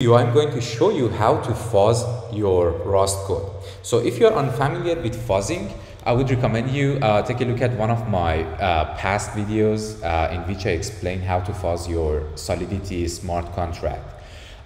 I'm going to show you how to fuzz your Rust code. So if you're unfamiliar with fuzzing, I would recommend you uh, take a look at one of my uh, past videos uh, in which I explain how to fuzz your Solidity smart contract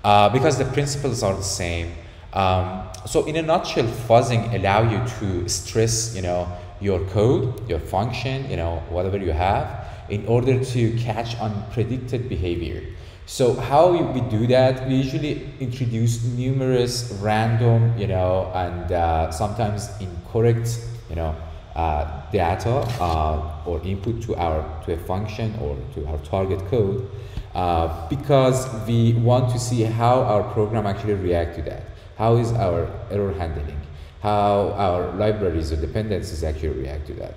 uh, because the principles are the same. Um, so in a nutshell, fuzzing allow you to stress, you know, your code, your function, you know, whatever you have in order to catch unpredicted behavior. So how we do that, we usually introduce numerous random, you know, and uh, sometimes incorrect, you know, uh, data uh, or input to our to a function or to our target code uh, because we want to see how our program actually react to that. How is our error handling? How our libraries or dependencies actually react to that.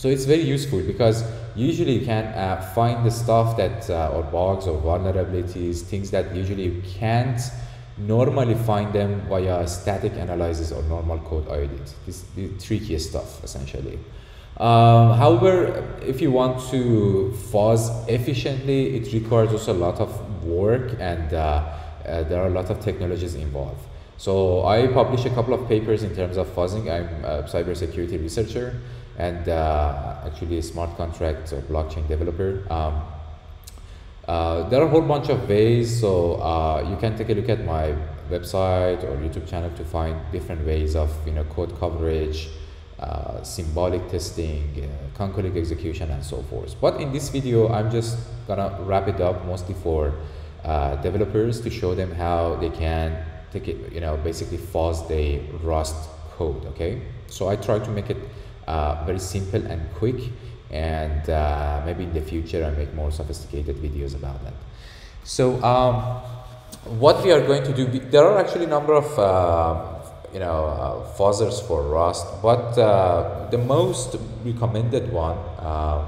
So it's very useful because usually you can uh, find the stuff that uh, or bugs or vulnerabilities, things that usually you can't normally find them via static analysis or normal code audit. This the trickiest stuff essentially. Um, however, if you want to fuzz efficiently, it requires also a lot of work and uh, uh, there are a lot of technologies involved. So I published a couple of papers in terms of fuzzing. I'm a cybersecurity researcher and uh, actually a smart contract or blockchain developer. Um, uh, there are a whole bunch of ways, so uh, you can take a look at my website or YouTube channel to find different ways of you know code coverage, uh, symbolic testing, uh, concurrent execution, and so forth. But in this video, I'm just gonna wrap it up mostly for uh, developers to show them how they can take it, you know, basically fuzz the Rust code. Okay, so I try to make it uh, very simple and quick and uh, maybe in the future I make more sophisticated videos about that. So um, what we are going to do, there are actually a number of uh, you know uh, fuzzers for Rust, but uh, the most recommended one uh,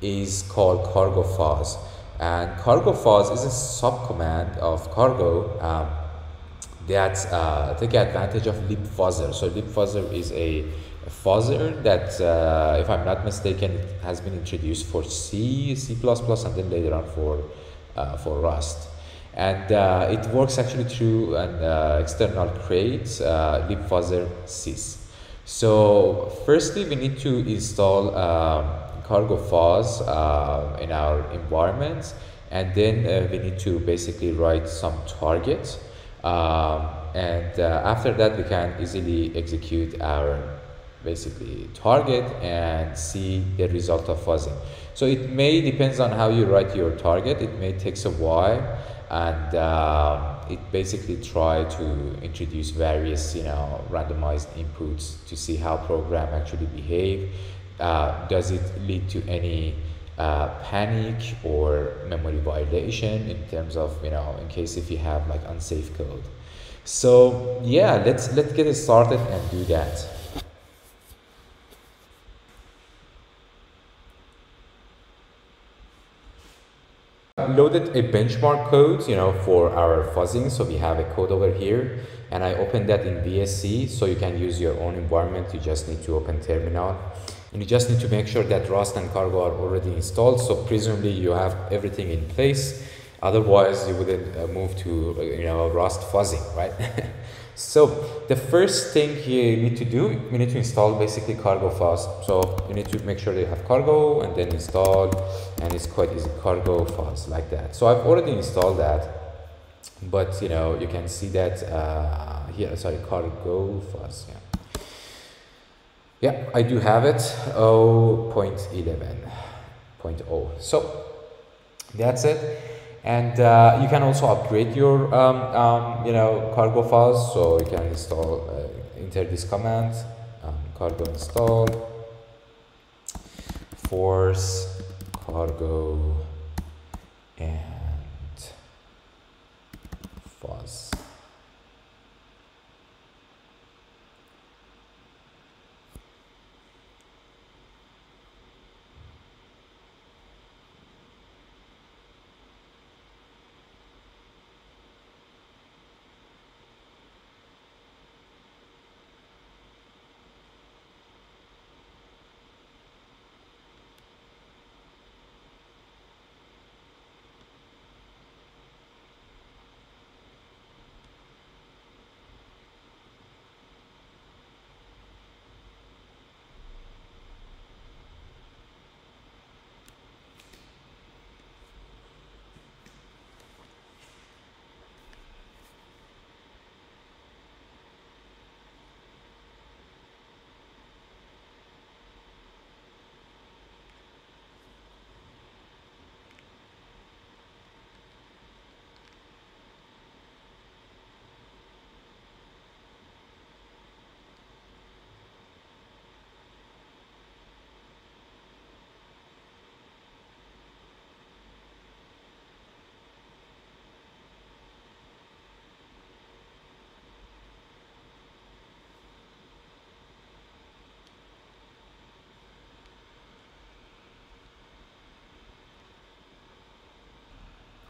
is called Cargo Fuzz. And Cargo Fuzz is a subcommand of Cargo um, that uh, take advantage of libfuzzer. So libfuzzer is a fuzzer that, uh, if I'm not mistaken, has been introduced for C, C++, and then later on for, uh, for Rust. And uh, it works actually through an uh, external crate, uh, libfuzzer sys. So firstly, we need to install um, cargo fuzz uh, in our environment, and then we need to basically write some target. Um, and after that, we can easily execute our basically target and see the result of fuzzing. So it may depends on how you write your target. It may takes a while, and uh, it basically try to introduce various you know randomized inputs to see how program actually behave. Uh, does it lead to any uh, panic or memory violation in terms of you know in case if you have like unsafe code. So yeah, let's let's get it started and do that. Loaded a benchmark code, you know, for our fuzzing. So we have a code over here and I opened that in VSC. So you can use your own environment. You just need to open terminal and you just need to make sure that Rust and Cargo are already installed. So presumably you have everything in place. Otherwise you wouldn't uh, move to, uh, you know, Rust fuzzing, right? So the first thing you need to do, you need to install basically cargo fuzz. So you need to make sure you have cargo and then install and it's quite easy cargo fuzz like that. So I've already installed that, but you know, you can see that uh, here, sorry, cargo fuzz, yeah. Yeah, I do have it, 0.11.0. So that's it and uh, you can also upgrade your um, um, you know cargo fuzz. So you can install uh, enter this command um, cargo install force cargo and fuzz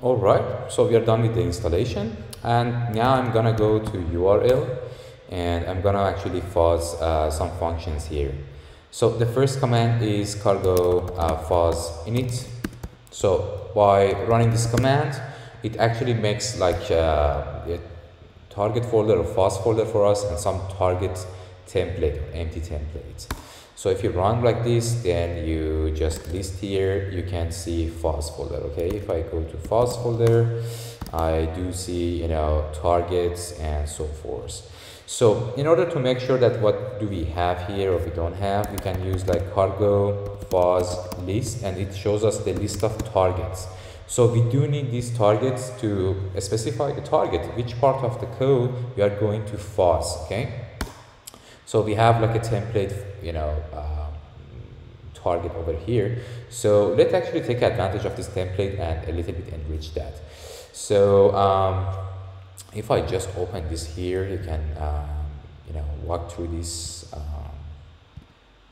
All right, so we are done with the installation and now I'm gonna go to URL and I'm gonna actually fuzz uh, some functions here. So the first command is cargo uh, fuzz init. So by running this command, it actually makes like uh, a target folder or fuzz folder for us and some target template, or empty template. So if you run like this, then you just list here, you can see fuzz folder, okay? If I go to fuzz folder, I do see, you know, targets and so forth. So in order to make sure that what do we have here or we don't have, we can use like cargo fuzz list and it shows us the list of targets. So we do need these targets to specify the target, which part of the code we are going to fuzz, okay? So we have like a template, you know, um, target over here. So let's actually take advantage of this template and a little bit enrich that. So um, if I just open this here, you can, um, you know, walk through this. Um,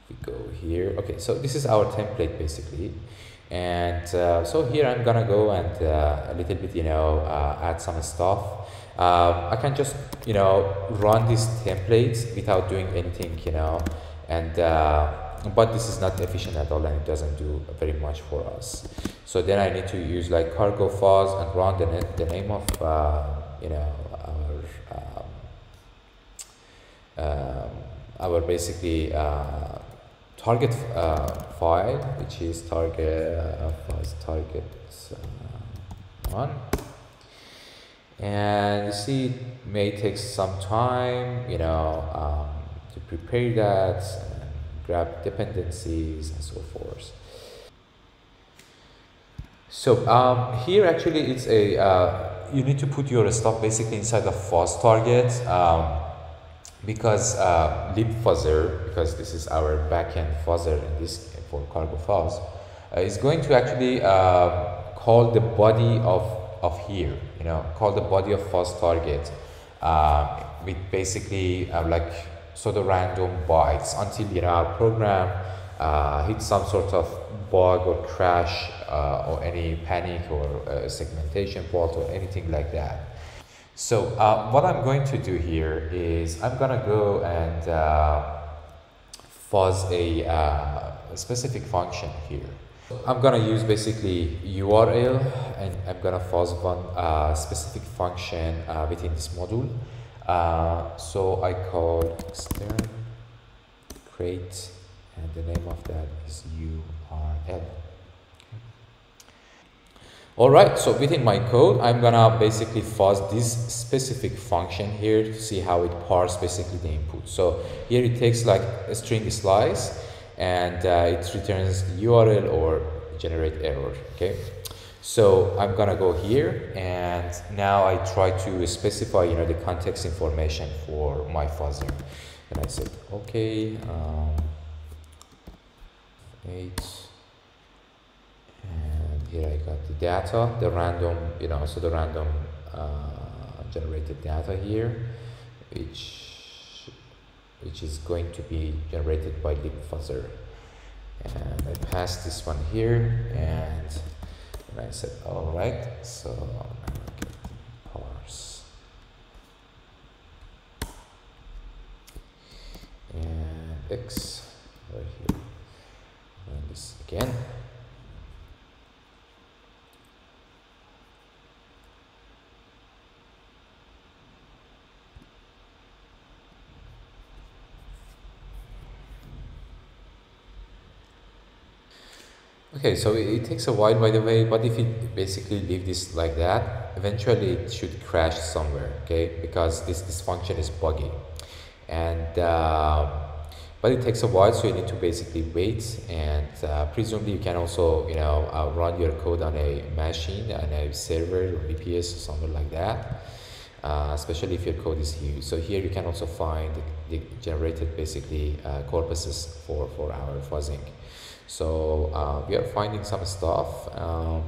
we go here. Okay, so this is our template basically. And uh, so here I'm gonna go and uh, a little bit, you know, uh, add some stuff. Um, I can just, you know, run these templates without doing anything, you know, and uh, but this is not efficient at all and it doesn't do very much for us. So then I need to use like cargo fuzz and run the, the name of, uh, you know, our, um, um, our basically uh, target uh, file, which is target uh, fuzz target uh, one and you see it may take some time you know um, to prepare that and grab dependencies and so forth. So um, here actually it's a uh, you need to put your stuff basically inside the fuzz target um, because uh, libfuzzer because this is our backend fuzzer in this for cargo fuzz uh, is going to actually uh, call the body of of here, you know, called the body of fuzz target uh, with basically uh, like sort of random bytes until you know our program uh, hits some sort of bug or crash uh, or any panic or segmentation fault or anything like that. So uh, what I'm going to do here is I'm gonna go and uh, fuzz a, a specific function here. I'm gonna use basically URL and I'm gonna fuzz one uh, specific function uh, within this module. Uh, so I call extern crate and the name of that is URL. Alright, so within my code, I'm gonna basically fuzz this specific function here to see how it parses basically the input. So here it takes like a string slice and uh, it returns the URL or generate error okay so I'm gonna go here and now I try to specify you know the context information for my fuzzer and I said okay um, eight and here I got the data the random you know so the random uh, generated data here which which is going to be generated by libfuzzer and I pass this one here and, and I said all right. So now get parse and x right here run this again Okay, so it, takes a while by the way, but if you basically leave this like that, eventually it should crash somewhere, okay? Because this, this function is buggy. And, uh, but it takes a while, so you need to basically wait and uh, presumably you can also, you know, uh, run your code on a machine, on a server or VPS or something like that. Uh, especially if your code is huge. So here you can also find the, the generated basically uh, corpuses for, for our fuzzing. So uh, we are finding some stuff, um,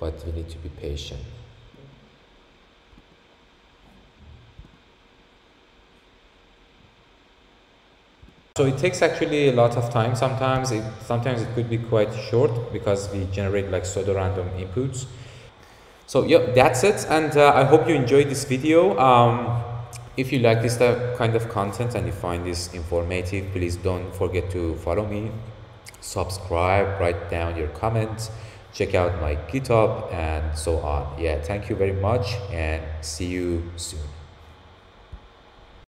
but we need to be patient. So it takes actually a lot of time. Sometimes it sometimes it could be quite short because we generate like pseudo random inputs. So yeah, that's it. And uh, I hope you enjoyed this video. Um, if you like this kind of content and you find this informative, please don't forget to follow me, subscribe, write down your comments, check out my GitHub and so on. Yeah, thank you very much and see you soon.